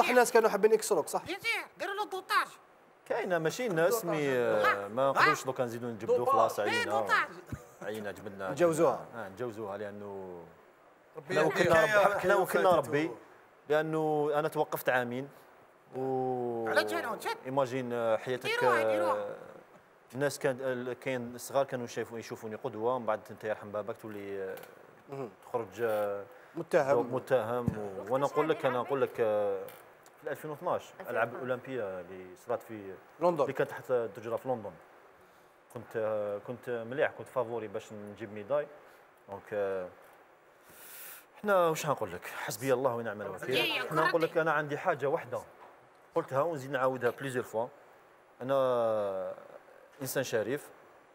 صح الناس كانوا حابين يكسروك صح. bien sûr ديروا له dopage. كاينة ماشي الناس mais آه، ما نقدروش دوكا نزيدو نجبدو خلاص إيه عينا دوطاج. عينا جبدنا. نجوزوها. آه نجوزوها لأنه ربي حنا وكلنا يحكيها- رب حنا وكلنا. ربي. لأنه أنا توقفت عامين و على. imagine آه، حياتك ديروها، آه، ديروها. الناس كان ال- كاين الصغار كانوا يشوفوني قدوة من بعد انت يرحم بابك تولي آه، تخرج آه، متهم. متهم. وأنا نقول لك أنا نقول لك آه، في 2012 ألعاب الأولمبية اللي صرات في اللي لندن كانت تحت تجرى في لندن. كنت آه، كنت مليح كنت favori باش نجيب médaille. donc إحنا واش هنقول لك؟ حسبي الله ونعم الوكيل. إيه، إحنا نقول لك أنا عندي حاجة واحدة قلتها ونزيد نعاودها plusieurs fois أنا إنسان شريف.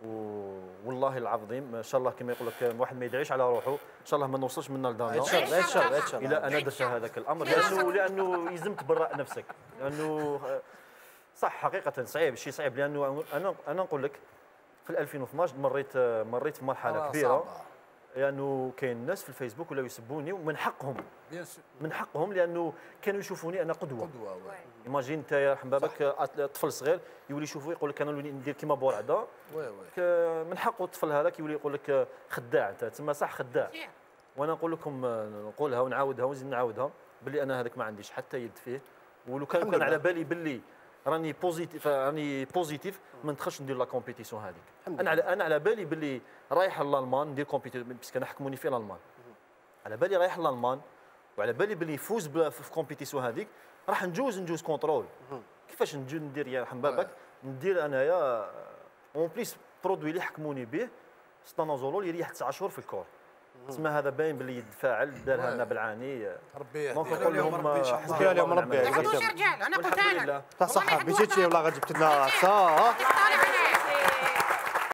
والله العظيم ان شاء الله كما يقول لك واحد ما يدعيش على روحه. إن شاء الله ما نوصلش منا لدارنا الشر هاد الشر إلى أنا درت هذاك الأمر. لأنه لأنه يلزم تبرأ نفسك. لأنه صح حقيقة صعيب شيء صعيب. لأنه أنا أنا نقول لك في 2012 مريت مريت في مرحلة آه، كبيرة. صعبة. لأنه كاين ناس في الفيسبوك ولاو يسبوني ومن حقهم. bien sûr من حقهم لأنه كانوا يشوفوني أنا قدوة. قدوة oui. imagine انت يرحم بابك طفل صغير يولي يشوفه يقول لك أنا نولي ندير كيما بورعده من حقه الطفل هذاك يولي يقول لك خداع أنت. تسمى صح خداع. وأنا نقول لكم نقولها ونعاودها ونزيد نعاودها. باللي أنا هذاك ما عنديش حتى يد فيه. ولو كان كان على. بالي باللي راني positif راني positif ما ندخلش ندير la compétition هذيك أنا على أنا على بالي باللي رايح لألمان ندير compétition parce que أنا حكموني في الألمان. على بالي رايح لألمان وعلى بالي باللي يفوز في compétition هذيك راح نجوز نجوز كونترول. كيفاش نجي ندير يا رحم بابك؟ ندير أنايا اون بليس برودوي اللي حكموني به ستانازولول يريح تسعة شهور في الكور. تسمى هذا باين باللي يتفاعل دارها لنا بالعاني. ربي دونك نقول لهم حسبي ونعم ربي. عندوش رجال أنا قلتها لك صح صح بجيتي ولا غاد جبت لنا صح